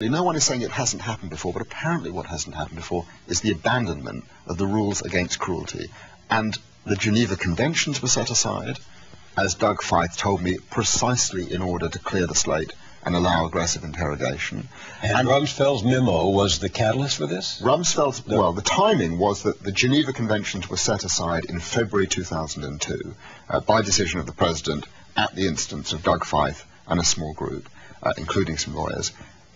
No one is saying it hasn't happened before, but apparently what hasn't happened before is the abandonment of the rules against cruelty. And the Geneva Conventions were set aside, as Doug Feith told me, precisely in order to clear the slate and allow aggressive interrogation. And, and Rumsfeld's memo was the catalyst for this? Rumsfeld's, no. well, the timing was that the Geneva Conventions were set aside in February 2002 uh, by decision of the President at the instance of Doug Feith and a small group, uh, including some lawyers.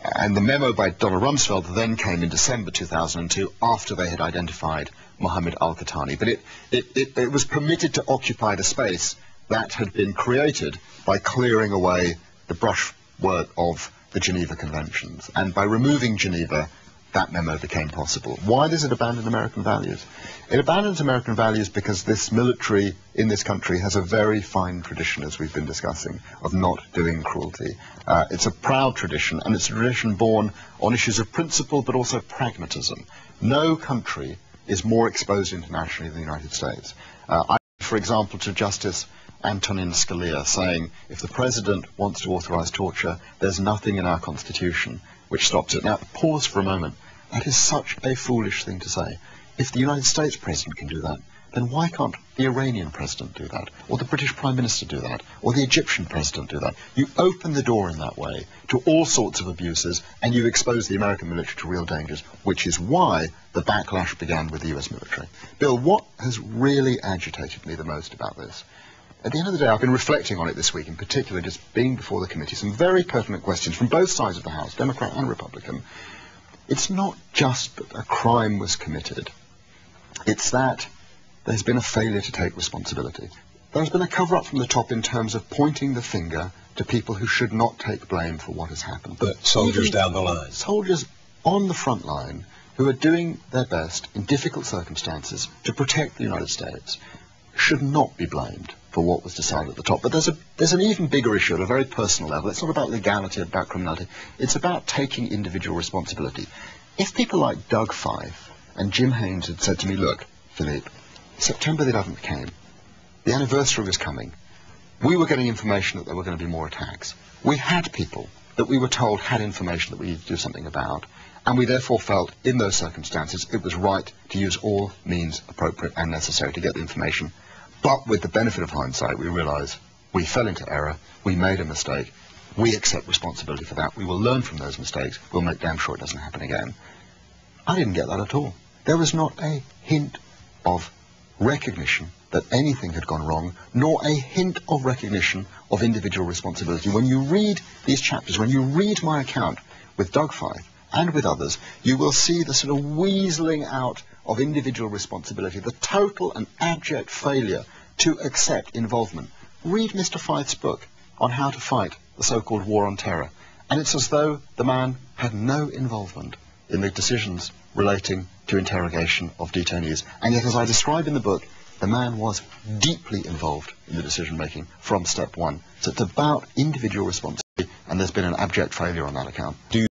And the memo by Donald Rumsfeld then came in December 2002 after they had identified Mohammed al-Qahtani. But it, it, it, it was permitted to occupy the space that had been created by clearing away the brushwork of the Geneva Conventions. And by removing Geneva, that memo became possible. Why does it abandon American values? It abandons American values because this military in this country has a very fine tradition, as we've been discussing, of not doing cruelty. Uh, it's a proud tradition, and it's a tradition born on issues of principle, but also pragmatism. No country is more exposed internationally than the United States. Uh, I, for example, to Justice Antonin Scalia saying, if the president wants to authorize torture, there's nothing in our constitution which stops it. Now, pause for a moment. That is such a foolish thing to say. If the United States president can do that, then why can't the Iranian president do that? Or the British Prime Minister do that? Or the Egyptian president do that? You open the door in that way to all sorts of abuses and you expose the American military to real dangers, which is why the backlash began with the US military. Bill, what has really agitated me the most about this at the end of the day, I've been reflecting on it this week, in particular, just being before the committee, some very pertinent questions from both sides of the House, Democrat and Republican. It's not just that a crime was committed. It's that there's been a failure to take responsibility. There's been a cover-up from the top in terms of pointing the finger to people who should not take blame for what has happened. But soldiers Even down the line. Soldiers on the front line who are doing their best in difficult circumstances to protect the United States should not be blamed for what was decided at the top. But there's, a, there's an even bigger issue at a very personal level. It's not about legality, about criminality. It's about taking individual responsibility. If people like Doug Feith and Jim Haynes had said to me, look, Philippe, September the 11th came. The anniversary was coming. We were getting information that there were going to be more attacks. We had people that we were told had information that we needed to do something about, and we therefore felt, in those circumstances, it was right to use all means appropriate and necessary to get the information but with the benefit of hindsight, we realise we fell into error, we made a mistake, we accept responsibility for that, we will learn from those mistakes, we'll make damn sure it doesn't happen again. I didn't get that at all. There was not a hint of recognition that anything had gone wrong, nor a hint of recognition of individual responsibility. When you read these chapters, when you read my account with Doug Feith and with others, you will see the sort of weaseling out of individual responsibility, the total and abject failure to accept involvement. Read Mr. Feith's book on how to fight the so-called war on terror, and it's as though the man had no involvement in the decisions relating to interrogation of detainees. And yet, as I describe in the book, the man was deeply involved in the decision-making from step one. So it's about individual responsibility, and there's been an abject failure on that account. Do